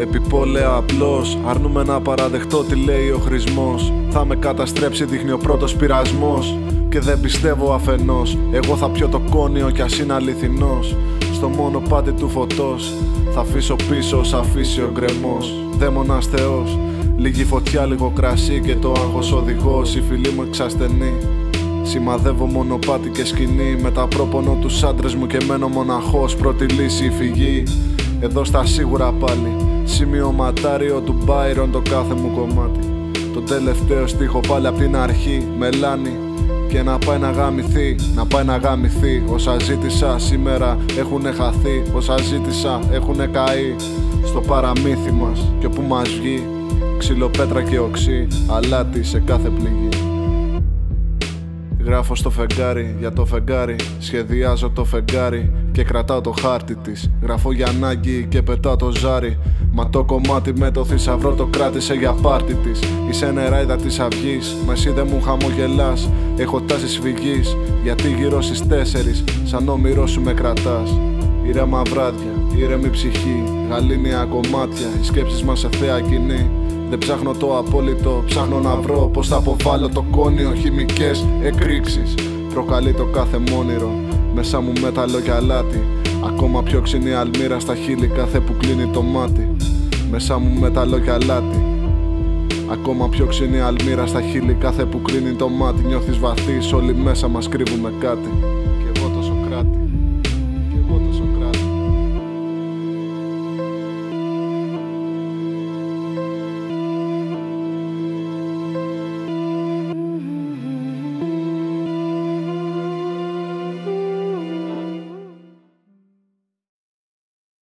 Επιπόλαια απλώς Αρνούμε να παραδεχτώ τι λέει ο χρησμός. Θα με καταστρέψει δείχνει ο πρώτος πειρασμός. Και δεν πιστεύω αφενός Εγώ θα πιω το κόνιο κι ας είναι αληθινός. Στο μόνο πάτη του φωτός Θα αφήσω πίσω ως αφήσει ο γκρεμός. Δαίμονας Θεός Λίγη φωτιά, λίγο κρασί και το άγχος οδηγός. Η φίλη μου εξασθενή Σημαδεύω μονοπάτι και σκηνή. Με τα πρόπονο τους άντρες μου και μένω μοναχός. Πρώτη λύση η φυγή Εδώ στα σίγουρα πάλι. Σημειωματάριο του Μπάιρον το κάθε μου κομμάτι. Το τελευταίο στίχο πάλι απ' την αρχή Μελάνι και να πάει να γαμηθεί, να πάει να γαμηθεί. Όσα ζήτησα σήμερα έχουνε χαθεί. Όσα ζήτησα έχουνε καεί. Στο παραμύθι μας και όπου μας βγει Ξυλοπέτρα και οξύ, αλάτι σε κάθε πληγή Γράφω στο φεγγάρι για το φεγγάρι Σχεδιάζω το φεγγάρι και κρατάω το χάρτη της. Γράφω για ανάγκη και πετάω το ζάρι. Μα το κομμάτι με το θησαυρό το κράτησε για πάρτι της. Είσαι νεράιδα της αυγής Μα εσύ δεν μου χαμογελάς. Έχω τάσεις σφυγής Γιατί γύρω στις τέσσερις Σαν όμοιρό σου με κρατάς Ήρεμα βράδια, ήρεμη ψυχή Γαλήνια κομμάτια Οι σκέψεις μας σε θέα κοινή. Δεν ψάχνω το απόλυτο, ψάχνω να βρω πως θα αποβάλω το κόνιο Χημικές εκρήξεις. Προκαλεί το κάθε μόνιρο Μέσα μου μέταλλο και αλάτι Ακόμα πιο ξινή αλμύρα στα χείλη κάθε που κλείνει το μάτι. Μέσα μου μέταλλο και αλάτι Ακόμα πιο ξινή αλμύρα στα χείλη κάθε που κλείνει το μάτι. Νιώθεις βαθύς όλοι μέσα μας κρύβουμε κάτι